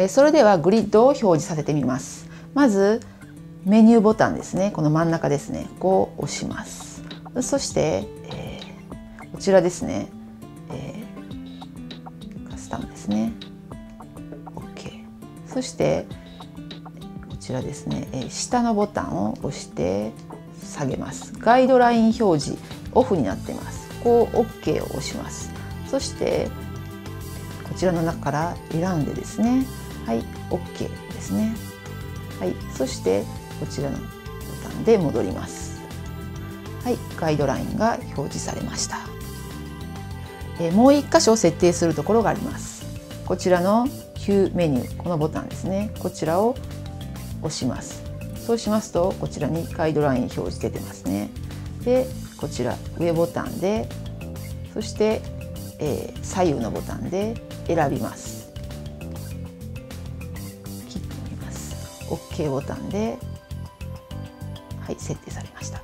えそれではグリッドを表示させてみます。まずメニューボタンですね。この真ん中ですね。ここを押します。そして、えー、こちらですね、えー、カスタムですね。OK そしてこちらですね、えー、下のボタンを押して下げます。ガイドライン表示オフになってます。ここ OK を押します。そしてこちらの中から選んでですね。はい OK ですね。はいそしてこちらのボタンで戻ります。はいガイドラインが表示されました。えもう一箇所設定するところがあります。こちらの Q メニューこのボタンですね。こちらを押します。そうしますとこちらにガイドライン表示出てますね。でこちら上ボタンでそして、えー、左右のボタンで選びます。OK ボタンではい設定されました。